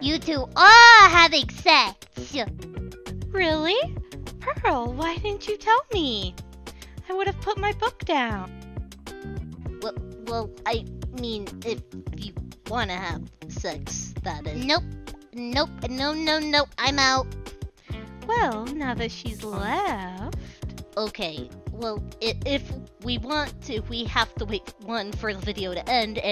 You two are having sex. Really? Pearl, why didn't you tell me? I would have put my book down. Well, well, I mean, if you want to have sex, that is. Nope. Nope. No, no, no. I'm out. Well, now that she's left. Okay. Well, if we want to, we have to wait one for the video to end and